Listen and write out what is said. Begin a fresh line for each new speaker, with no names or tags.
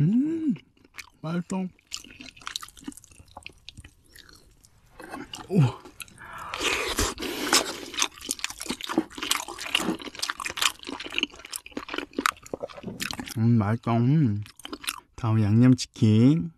음, 맛있어. 오. 음, 맛있다. 음. 다음 양념치킨.